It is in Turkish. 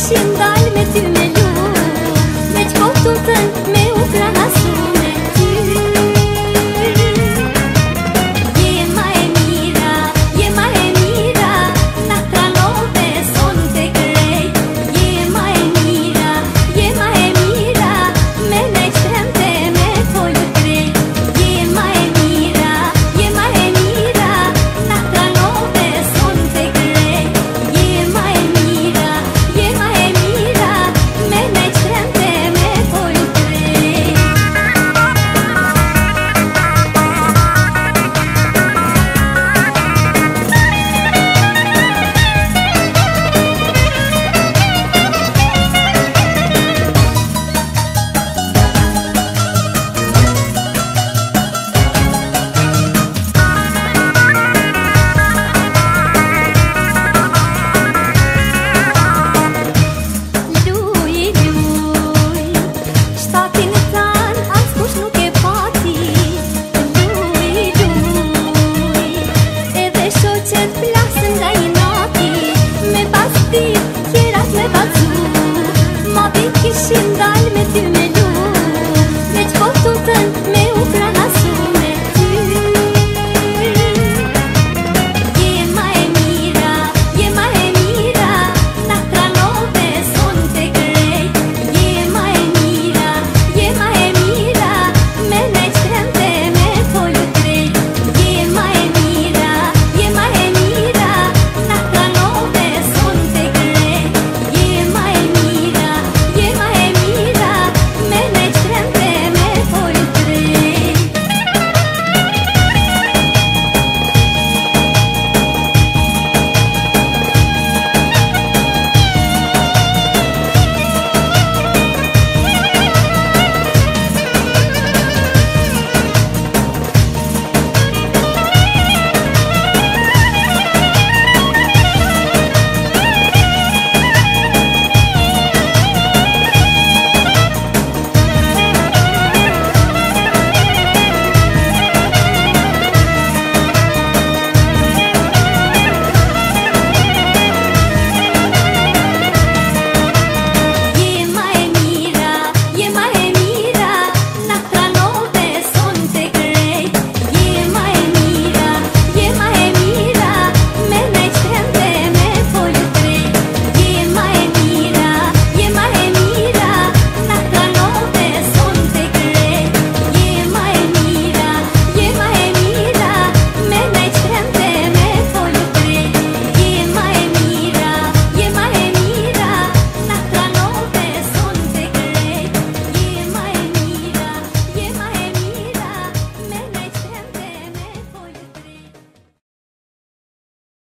Başım dalmetim